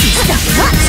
来たわ